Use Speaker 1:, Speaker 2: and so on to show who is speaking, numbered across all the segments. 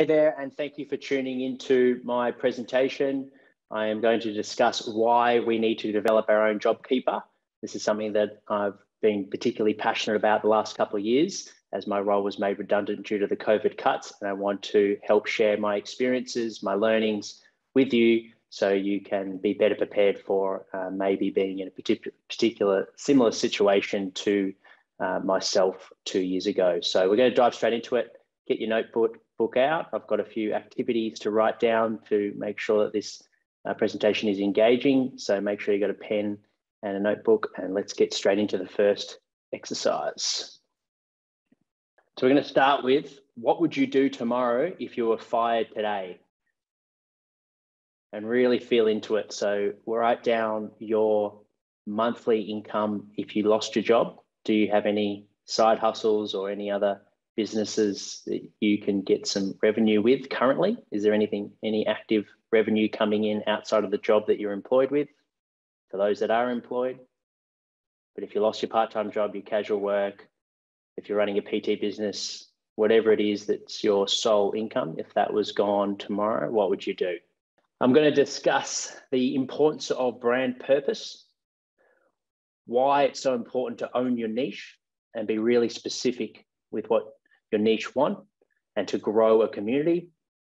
Speaker 1: Hey there, and thank you for tuning into my presentation. I am going to discuss why we need to develop our own JobKeeper. This is something that I've been particularly passionate about the last couple of years as my role was made redundant due to the COVID cuts. And I want to help share my experiences, my learnings with you so you can be better prepared for uh, maybe being in a particular, particular similar situation to uh, myself two years ago. So we're going to dive straight into it. Get your notebook book out. I've got a few activities to write down to make sure that this uh, presentation is engaging. So make sure you've got a pen and a notebook and let's get straight into the first exercise. So we're going to start with what would you do tomorrow if you were fired today? And really feel into it. So write down your monthly income if you lost your job. Do you have any side hustles or any other businesses that you can get some revenue with currently? Is there anything, any active revenue coming in outside of the job that you're employed with? For those that are employed, but if you lost your part-time job, your casual work, if you're running a PT business, whatever it is that's your sole income, if that was gone tomorrow, what would you do? I'm going to discuss the importance of brand purpose, why it's so important to own your niche and be really specific with what your niche want and to grow a community,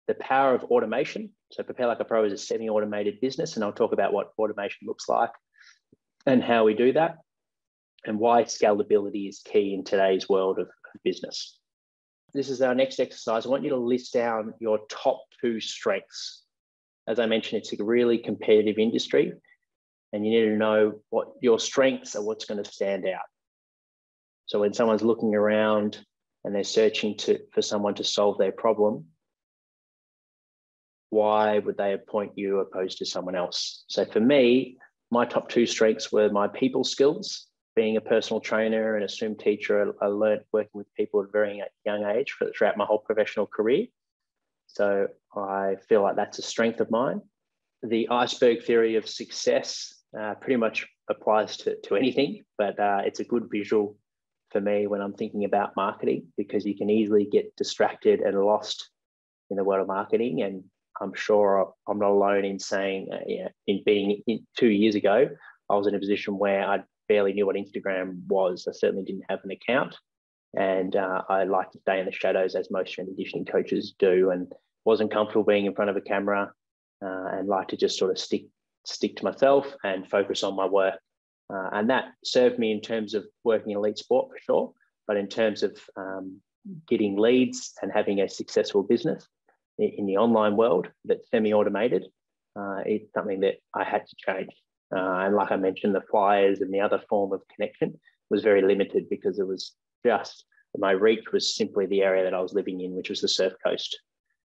Speaker 1: the power of automation. So Prepare Like a Pro is a semi-automated business, and I'll talk about what automation looks like and how we do that and why scalability is key in today's world of business. This is our next exercise. I want you to list down your top two strengths. As I mentioned, it's a really competitive industry, and you need to know what your strengths are, what's going to stand out. So when someone's looking around and they're searching to, for someone to solve their problem, why would they appoint you opposed to someone else? So for me, my top two strengths were my people skills being a personal trainer and a swim teacher, I learned working with people at a very young age throughout my whole professional career. So I feel like that's a strength of mine. The iceberg theory of success uh, pretty much applies to, to anything, but uh, it's a good visual for me when I'm thinking about marketing because you can easily get distracted and lost in the world of marketing. And I'm sure I'm not alone in saying, uh, yeah, in being in two years ago, I was in a position where I'd barely knew what Instagram was. I certainly didn't have an account. And uh, I like to stay in the shadows as most strength conditioning coaches do and wasn't comfortable being in front of a camera uh, and like to just sort of stick stick to myself and focus on my work. Uh, and that served me in terms of working elite sport for sure, but in terms of um, getting leads and having a successful business in, the online world that's semi-automated, uh, it's something that I had to change. Uh, and like I mentioned, the flyers and the other form of connection was very limited because it was just my reach was simply the area that I was living in, which was the surf coast.